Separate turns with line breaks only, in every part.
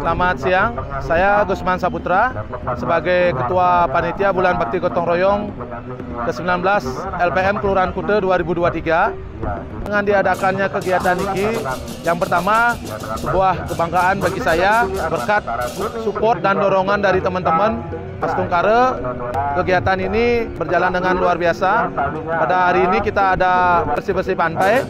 Selamat siang, saya Gusman Saputra sebagai Ketua Panitia Bulan Bakti Gotong Royong ke-19 LPM Kelurahan Kute 2023 dengan diadakannya kegiatan ini yang pertama sebuah kebanggaan bagi saya berkat support dan dorongan dari teman-teman Kare, kegiatan ini berjalan dengan luar biasa. Pada hari ini kita ada bersih-bersih pantai,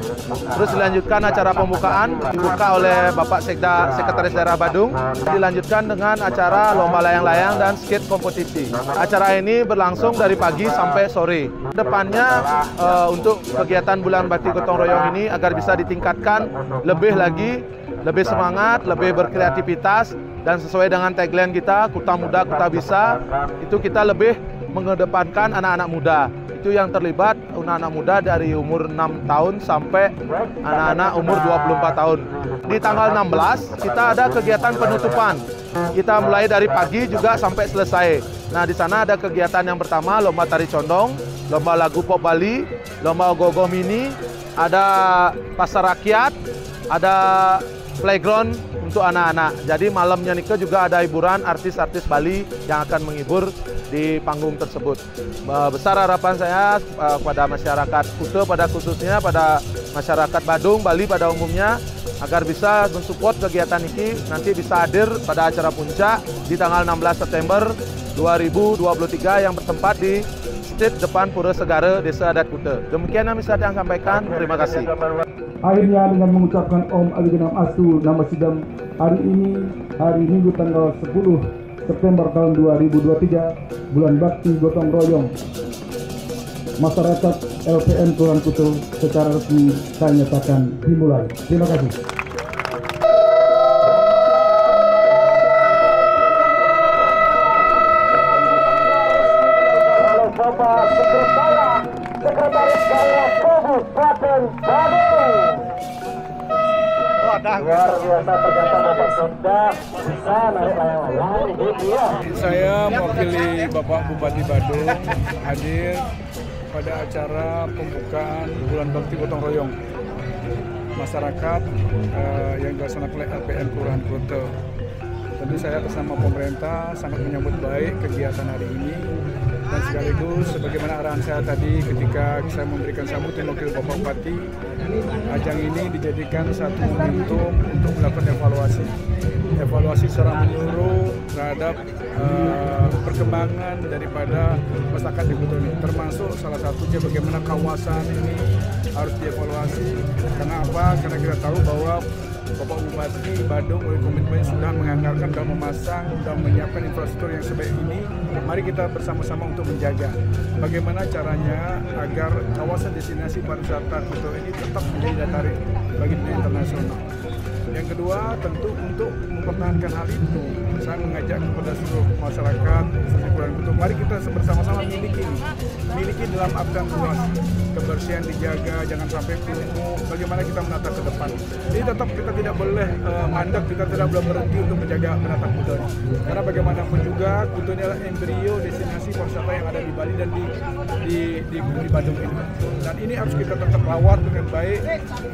terus dilanjutkan acara pembukaan dibuka oleh Bapak Sekda Sekretaris Daerah Badung, dilanjutkan dengan acara lomba layang-layang dan skate kompetisi. Acara ini berlangsung dari pagi sampai sore. Depannya uh, untuk kegiatan bulan Bakti Gotong Royong ini agar bisa ditingkatkan lebih lagi lebih semangat, lebih berkreativitas, dan sesuai dengan tagline kita, Kuta Muda, Kuta Bisa, itu kita lebih mengedepankan anak-anak muda. Itu yang terlibat anak-anak muda dari umur 6 tahun sampai anak-anak umur 24 tahun. Di tanggal 16 kita ada kegiatan penutupan. Kita mulai dari pagi juga sampai selesai. Nah, di sana ada kegiatan yang pertama lomba tari condong, lomba lagu pop Bali, lomba gogo mini, ada pasar rakyat, ada playground untuk anak-anak. Jadi malamnya Nike juga ada hiburan artis-artis Bali yang akan menghibur di panggung tersebut. Besar harapan saya kepada masyarakat Kuta pada khususnya pada masyarakat Badung, Bali pada umumnya agar bisa mensupport kegiatan ini nanti bisa hadir pada acara puncak di tanggal 16 September 2023 yang bertempat di Street depan Pura Segara, Desa Adat Kuta. Demikian yang bisa saya sampaikan. Terima kasih.
Akhirnya dengan mengucapkan Om Aligenam Astu nama sidang hari ini hari Minggu tanggal 10 September tahun 2023 bulan Bakti Gotong Royong masyarakat LPN Tuhan Kutu secara resmi saya nyatakan dimulai. Terima kasih.
Bapak Sekretaris Sekretaris Daerah Kabupaten Badung. Luar biasa ternyata Bapak Sekda bisa naik layang-layang gitu ya.
Saya mewakili Bapak Bupati Badung hadir pada acara pembukaan Bulan Bakti Gotong Royong masyarakat eh, yang dilaksanakan oleh LPM Kelurahan Kuto. Tentu saya bersama pemerintah sangat menyambut baik kegiatan hari ini dan sekaligus sebagaimana arahan saya tadi ketika saya memberikan sambutan wakil Bapak Bupati, ajang ini dijadikan satu momentum untuk melakukan evaluasi, evaluasi secara menyeluruh terhadap uh, perkembangan daripada masyarakat di Kuto ini, termasuk salah satunya bagaimana kawasan ini harus dievaluasi. Karena apa? Karena kita tahu bahwa Bapak Bupati Badung oleh komitmen sudah menganggarkan dan memasang dan menyiapkan infrastruktur yang sebaik ini. Mari kita bersama-sama untuk menjaga bagaimana caranya agar kawasan destinasi pariwisata Kuto ini tetap menjadi daya tarik bagi dunia internasional. Yang kedua tentu untuk mempertahankan hal itu, saya mengajak kepada seluruh masyarakat Kurang Kuto, mari kita bersama-sama miliki miliki dalam artian luas kebersihan dijaga, jangan sampai kumuh, bagaimana kita menata ke depan. Jadi tetap kita tidak boleh uh, mandek, kita tidak boleh berhenti untuk menjaga menata Kuto ini. Karena bagaimanapun juga Kuto ini adalah embrio destinasi pariwisata yang ada di Bali dan di di, di, di Bandung ini. Dan ini harus kita tetap rawat dengan baik,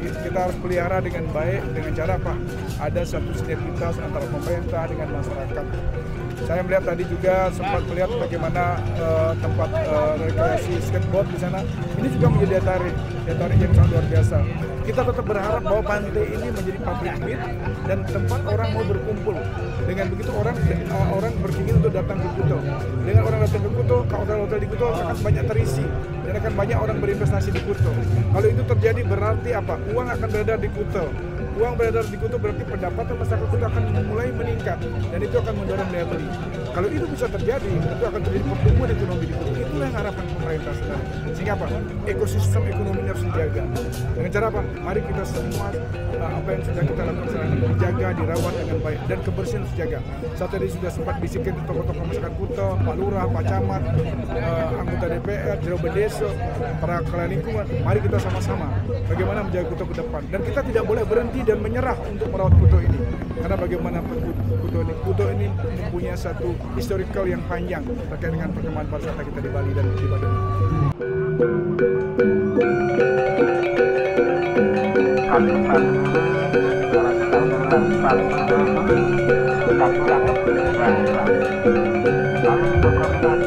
kita harus pelihara dengan baik dengan cara apa? Ada satu sinergitas antara pemerintah dengan masyarakat. Saya melihat tadi juga sempat melihat bagaimana uh, tempat uh, rekreasi skateboard di sana. Ini juga menjadi daya tarik, daya tarik yang sangat luar biasa. Kita tetap berharap bahwa pantai ini menjadi public meet dan tempat orang mau berkumpul. Dengan begitu orang uh, orang berpikir untuk datang ke Kuto. Dengan orang datang ke Kuto, hotel-hotel di Kuto akan banyak terisi dan akan banyak orang berinvestasi di Kuto. Kalau itu terjadi berarti apa? Uang akan beredar di Kuto uang beredar di Kuto berarti pendapatan masyarakat Kuto akan mulai meningkat dan itu akan mendorong daya beli. Kalau itu bisa terjadi, itu akan terjadi pertumbuhan ekonomi di Kuto. Itulah yang harapan pemerintah sebenarnya. Sehingga apa? Ekosistem ekonomi harus dijaga. Dengan cara apa? Mari kita semua apa yang sudah kita lakukan sekarang dijaga, dirawat dengan baik dan kebersihan harus dijaga. Saat tadi sudah sempat bisikin tokoh-tokoh masyarakat Kuto, Pak Lurah, Pak Camat, uh, anggota DPR, Jero Bedeso, para kepala lingkungan. Mari kita sama-sama bagaimana menjaga Kuto ke depan. Dan kita tidak boleh berhenti dan menyerah untuk merawat Kuto ini. Karena bagaimana Kuto ini, Kuto ini mempunyai satu historical yang panjang terkait dengan perkembangan pariwisata kita di Bali dan di Badung.
Kami tetap